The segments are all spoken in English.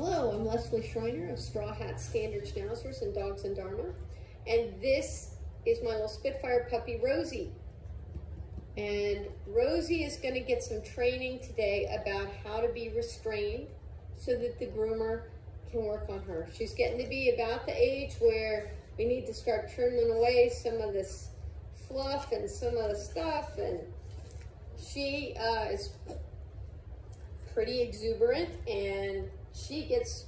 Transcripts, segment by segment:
Hello, I'm Leslie Schreiner of Straw Hat Standard Schnauzers and Dogs and Dharma. And this is my little Spitfire puppy, Rosie. And Rosie is gonna get some training today about how to be restrained so that the groomer can work on her. She's getting to be about the age where we need to start trimming away some of this fluff and some of the stuff. And she uh, is pretty exuberant and she gets,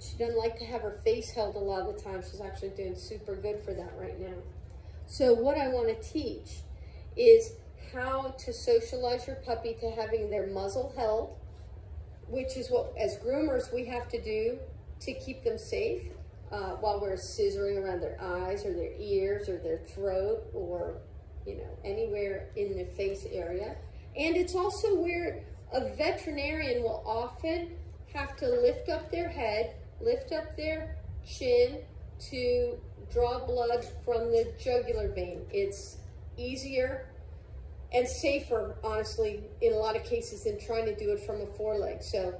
she doesn't like to have her face held a lot of the time. She's actually doing super good for that right now. So what I want to teach is how to socialize your puppy to having their muzzle held, which is what, as groomers, we have to do to keep them safe uh, while we're scissoring around their eyes or their ears or their throat or, you know, anywhere in the face area. And it's also where a veterinarian will often have to lift up their head, lift up their chin to draw blood from the jugular vein. It's easier and safer, honestly, in a lot of cases than trying to do it from a foreleg. So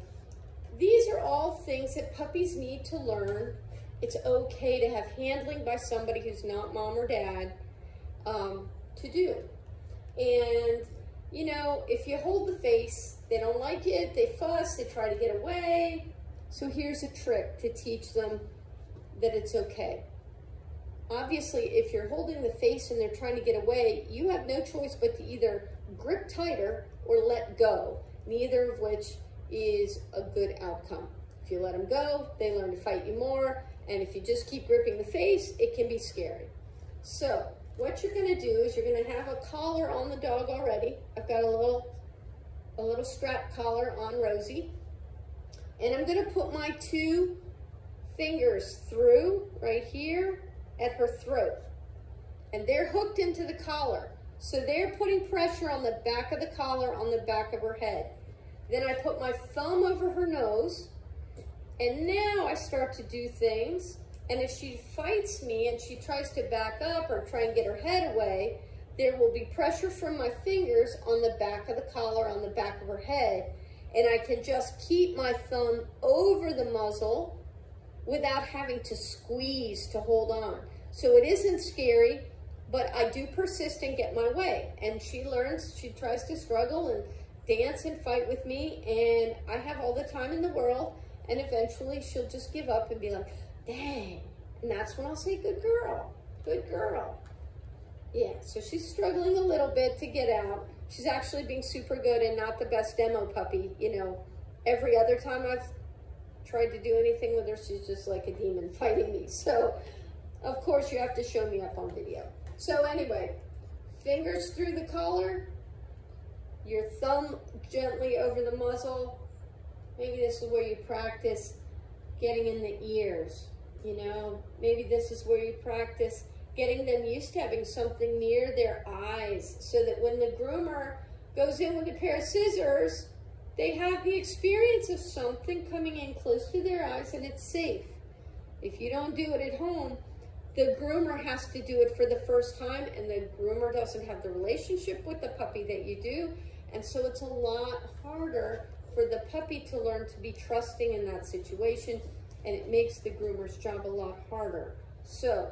these are all things that puppies need to learn. It's okay to have handling by somebody who's not mom or dad um, to do. And, you know, if you hold the face, they don't like it, they fuss, they try to get away. So here's a trick to teach them that it's okay. Obviously, if you're holding the face and they're trying to get away, you have no choice but to either grip tighter or let go, neither of which is a good outcome. If you let them go, they learn to fight you more, and if you just keep gripping the face, it can be scary. So, what you're gonna do is you're gonna have a collar on the dog already. I've got a little a little strap collar on Rosie. And I'm gonna put my two fingers through right here at her throat. And they're hooked into the collar. So they're putting pressure on the back of the collar on the back of her head. Then I put my thumb over her nose. And now I start to do things. And if she fights me and she tries to back up or try and get her head away, there will be pressure from my fingers on the back of the collar, on the back of her head, and I can just keep my thumb over the muzzle without having to squeeze to hold on. So it isn't scary, but I do persist and get my way. And she learns, she tries to struggle and dance and fight with me, and I have all the time in the world, and eventually she'll just give up and be like, dang. And that's when I'll say, good girl, good girl. Yeah, so she's struggling a little bit to get out. She's actually being super good and not the best demo puppy. You know, every other time I've tried to do anything with her, she's just like a demon fighting me. So, of course, you have to show me up on video. So anyway, fingers through the collar, your thumb gently over the muzzle. Maybe this is where you practice getting in the ears, you know. Maybe this is where you practice getting them used to having something near their eyes so that when the groomer goes in with a pair of scissors, they have the experience of something coming in close to their eyes and it's safe. If you don't do it at home, the groomer has to do it for the first time and the groomer doesn't have the relationship with the puppy that you do. And so it's a lot harder for the puppy to learn to be trusting in that situation and it makes the groomer's job a lot harder. So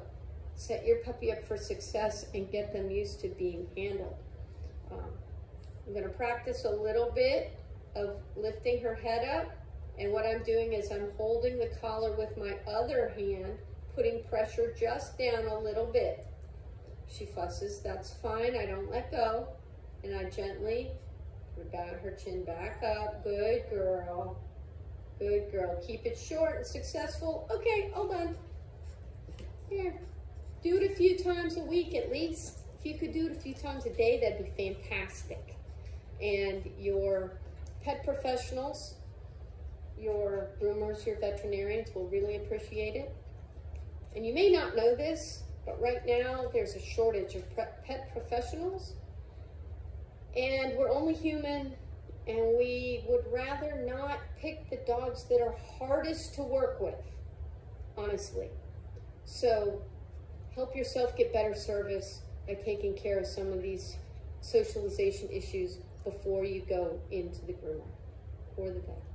set your puppy up for success and get them used to being handled. Um, I'm gonna practice a little bit of lifting her head up. And what I'm doing is I'm holding the collar with my other hand, putting pressure just down a little bit. She fusses, that's fine, I don't let go. And I gently put her chin back up. Good girl. Good girl. Keep it short and successful. Okay, all done. Here. Do it a few times a week at least. If you could do it a few times a day, that'd be fantastic. And your pet professionals, your groomers, your veterinarians will really appreciate it. And you may not know this, but right now there's a shortage of pet professionals. And we're only human, and we would rather not pick the dogs that are hardest to work with, honestly. So help yourself get better service by taking care of some of these socialization issues before you go into the groomer or the vet.